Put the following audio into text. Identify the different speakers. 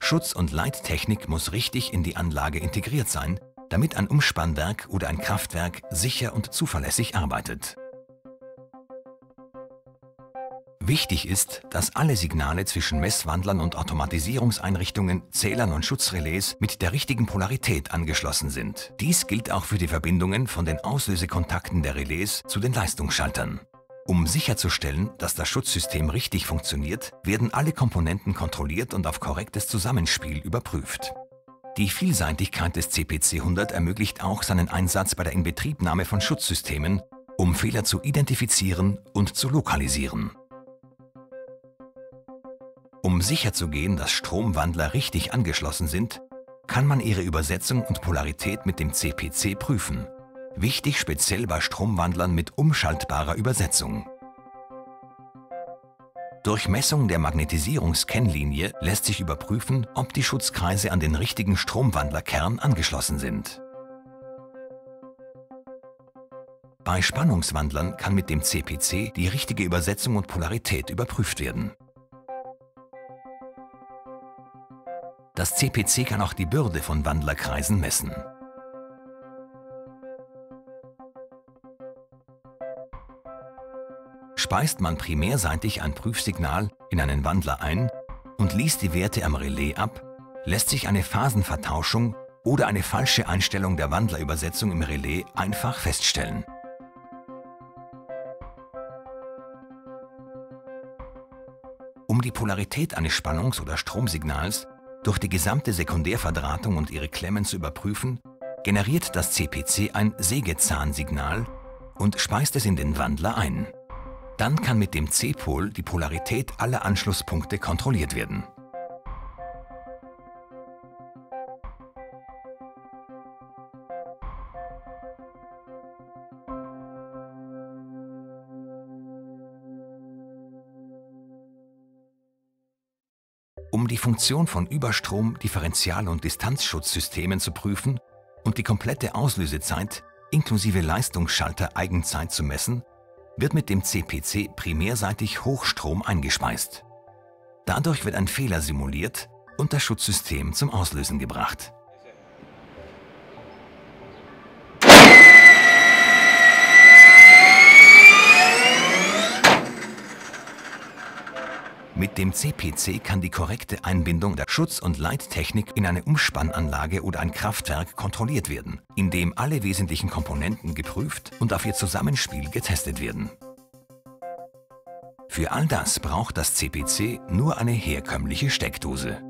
Speaker 1: Schutz- und Leittechnik muss richtig in die Anlage integriert sein, damit ein Umspannwerk oder ein Kraftwerk sicher und zuverlässig arbeitet. Wichtig ist, dass alle Signale zwischen Messwandlern und Automatisierungseinrichtungen, Zählern und Schutzrelais mit der richtigen Polarität angeschlossen sind. Dies gilt auch für die Verbindungen von den Auslösekontakten der Relais zu den Leistungsschaltern. Um sicherzustellen, dass das Schutzsystem richtig funktioniert, werden alle Komponenten kontrolliert und auf korrektes Zusammenspiel überprüft. Die Vielseitigkeit des CPC 100 ermöglicht auch seinen Einsatz bei der Inbetriebnahme von Schutzsystemen, um Fehler zu identifizieren und zu lokalisieren. Um sicherzugehen, dass Stromwandler richtig angeschlossen sind, kann man ihre Übersetzung und Polarität mit dem CPC prüfen Wichtig speziell bei Stromwandlern mit umschaltbarer Übersetzung. Durch Messung der Magnetisierungskennlinie lässt sich überprüfen, ob die Schutzkreise an den richtigen Stromwandlerkern angeschlossen sind. Bei Spannungswandlern kann mit dem CPC die richtige Übersetzung und Polarität überprüft werden. Das CPC kann auch die Bürde von Wandlerkreisen messen. speist man primärseitig ein Prüfsignal in einen Wandler ein und liest die Werte am Relais ab, lässt sich eine Phasenvertauschung oder eine falsche Einstellung der Wandlerübersetzung im Relais einfach feststellen. Um die Polarität eines Spannungs- oder Stromsignals durch die gesamte Sekundärverdrahtung und ihre Klemmen zu überprüfen, generiert das CPC ein Sägezahnsignal und speist es in den Wandler ein. Dann kann mit dem C-Pol die Polarität aller Anschlusspunkte kontrolliert werden. Um die Funktion von Überstrom-, Differential- und Distanzschutzsystemen zu prüfen und die komplette Auslösezeit inklusive Leistungsschalter-Eigenzeit zu messen, wird mit dem CPC primärseitig Hochstrom eingespeist. Dadurch wird ein Fehler simuliert und das Schutzsystem zum Auslösen gebracht. Mit dem CPC kann die korrekte Einbindung der Schutz- und Leittechnik in eine Umspannanlage oder ein Kraftwerk kontrolliert werden, indem alle wesentlichen Komponenten geprüft und auf ihr Zusammenspiel getestet werden. Für all das braucht das CPC nur eine herkömmliche Steckdose.